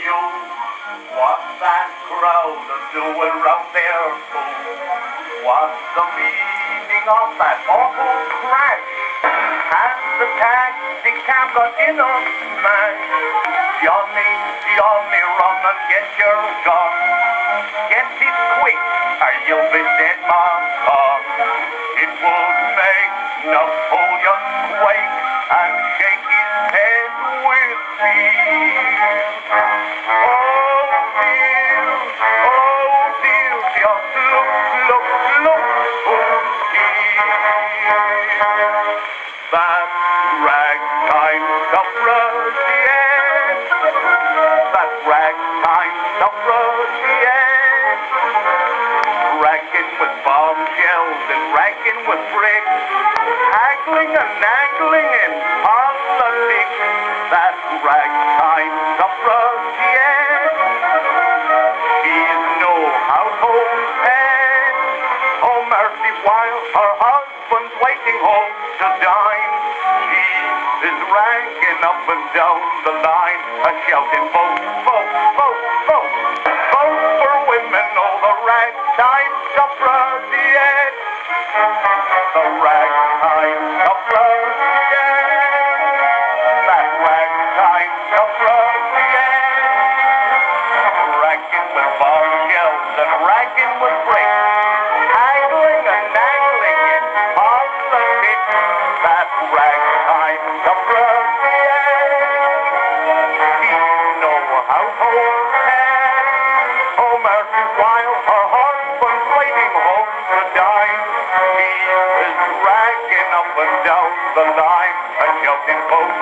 you. What's that crowd doing round there, fool? What's the meaning of that awful crash? Has the taxi cab got in a smash? Johnny, Johnny, run and get your gun. Get it quick, or you'll be dead, Mom. Ragtime suffragette, racking with bombshells and racking with bricks, haggling and naggling in politics, that ragtime her husband's waiting home to dine, she is ranking up and down the line, a shouting, vote, vote, vote, vote, vote for women, oh, the ragtime suffragette. The end. The ragtime suffragette. That ragtime suffragette. Racking with bombshells and racking while her husband's waiting home to dine. He is dragging up and down the line, a Chelsea boat.